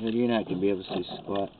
You're not going to be able to see squat.